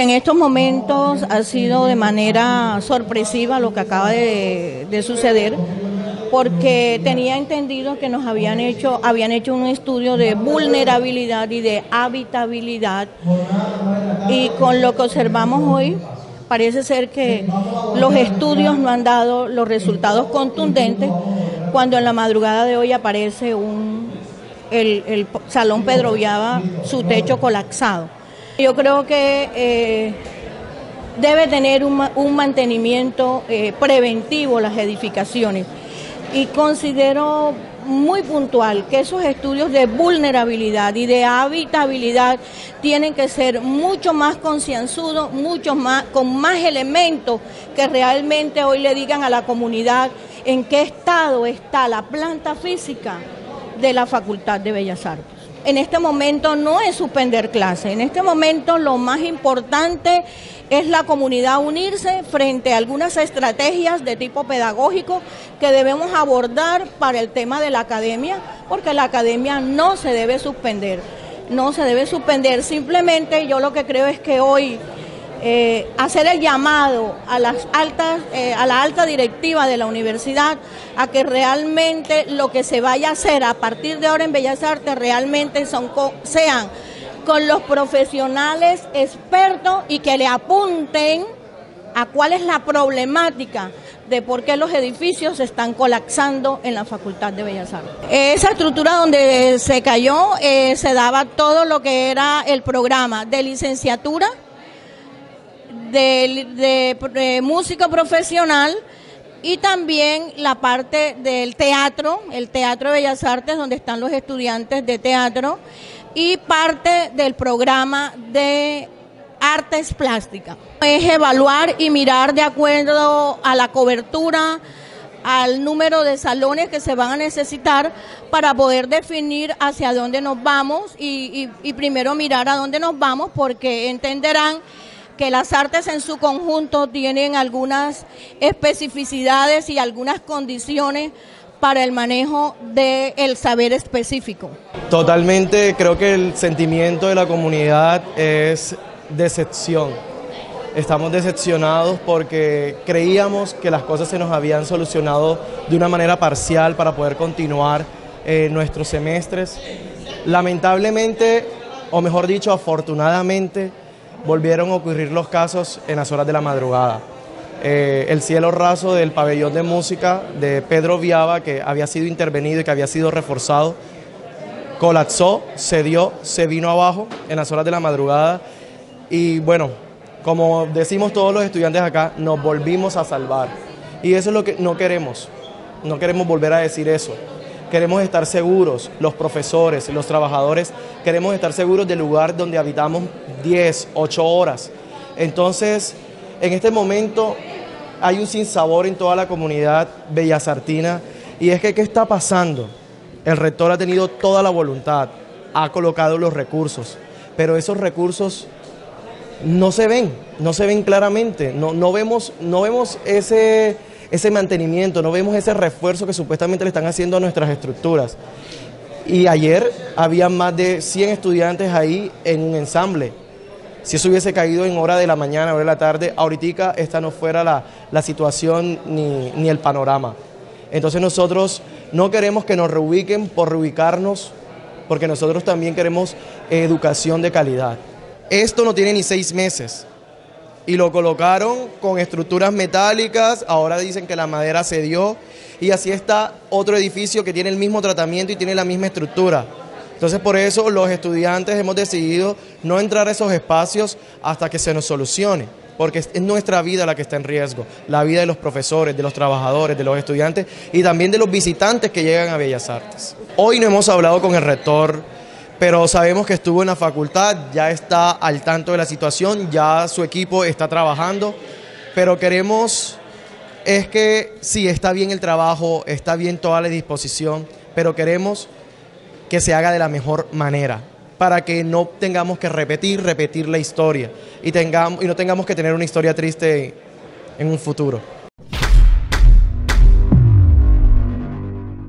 En estos momentos ha sido de manera sorpresiva lo que acaba de, de suceder porque tenía entendido que nos habían hecho, habían hecho un estudio de vulnerabilidad y de habitabilidad y con lo que observamos hoy parece ser que los estudios no han dado los resultados contundentes cuando en la madrugada de hoy aparece un el, Salón Pedro Viaba, su techo colapsado. Yo creo que eh, debe tener un, mantenimiento eh, preventivo las edificaciones. Y considero muy puntual que esos estudios de vulnerabilidad y de habitabilidad tienen que ser mucho más concienzudos, mucho más, con más elementos que realmente hoy le digan a la comunidad en qué estado está la planta física de la Facultad de Bellas Artes en este momento no es suspender clases. En este momento lo más importante es la comunidad unirse frente a algunas estrategias de tipo pedagógico que debemos abordar para el tema de la academia, porque la academia no se debe suspender. No se debe suspender. Simplemente yo lo que creo es que hoy eh, hacer el llamado a las altas, eh, a la alta de la universidad a que realmente lo que se vaya a hacer a partir de ahora en Bellas Artes realmente son, sean con los profesionales expertos y que le apunten a cuál es la problemática de por qué los edificios se están colapsando en la Facultad de Bellas Artes. Esa estructura donde se cayó eh, se daba todo lo que era el programa de licenciatura, de, músico profesional y también la parte del teatro, el Teatro de Bellas Artes, donde están los estudiantes de teatro, y parte del programa de artes plásticas. Es evaluar y mirar de acuerdo a la cobertura, al número de salones que se van a necesitar para poder definir hacia dónde nos vamos y, primero mirar a dónde nos vamos porque entenderán que las artes en su conjunto tienen algunas especificidades y algunas condiciones para el manejo del saber específico. Totalmente, creo que el sentimiento de la comunidad es decepción. Estamos decepcionados porque creíamos que las cosas se nos habían solucionado de una manera parcial para poder continuar eh, nuestros semestres. Lamentablemente, o mejor dicho, afortunadamente, volvieron a ocurrir los casos en las horas de la madrugada. Eh, el cielo raso del pabellón de música de Pedro Viaba, que había sido intervenido y que había sido reforzado, colapsó, se dio, se vino abajo en las horas de la madrugada y bueno, como decimos todos los estudiantes acá, nos volvimos a salvar. Y eso es lo que no queremos, no queremos volver a decir eso. Queremos estar seguros, los profesores, los trabajadores, queremos estar seguros del lugar donde habitamos 10, 8 horas. Entonces, en este momento hay un sinsabor en toda la comunidad bellasartina y es que ¿qué está pasando? El rector ha tenido toda la voluntad, ha colocado los recursos, pero esos recursos no se ven, no se ven claramente, no, no, vemos, no vemos ese ese mantenimiento, no vemos ese refuerzo que supuestamente le están haciendo a nuestras estructuras. Y ayer había más de 100 estudiantes ahí en un ensamble. Si eso hubiese caído en hora de la mañana, hora de la tarde, ahorita esta no fuera la, situación ni, ni el panorama. Entonces nosotros no queremos que nos reubiquen por reubicarnos, porque nosotros también queremos educación de calidad. Esto no tiene ni seis meses y lo colocaron con estructuras metálicas, ahora dicen que la madera se dio y así está otro edificio que tiene el mismo tratamiento y tiene la misma estructura. Entonces por eso los estudiantes hemos decidido no entrar a esos espacios hasta que se nos solucione, porque es nuestra vida la que está en riesgo, la vida de los profesores, de los trabajadores, de los estudiantes y también de los visitantes que llegan a Bellas Artes. Hoy no hemos hablado con el rector pero sabemos que estuvo en la facultad, ya está al tanto de la situación, ya su equipo está trabajando, pero queremos es que sí, está bien el trabajo, está bien toda la disposición, pero queremos que se haga de la mejor manera para que no tengamos que repetir, repetir la historia y, tengamos, y no tengamos que tener una historia triste en un futuro.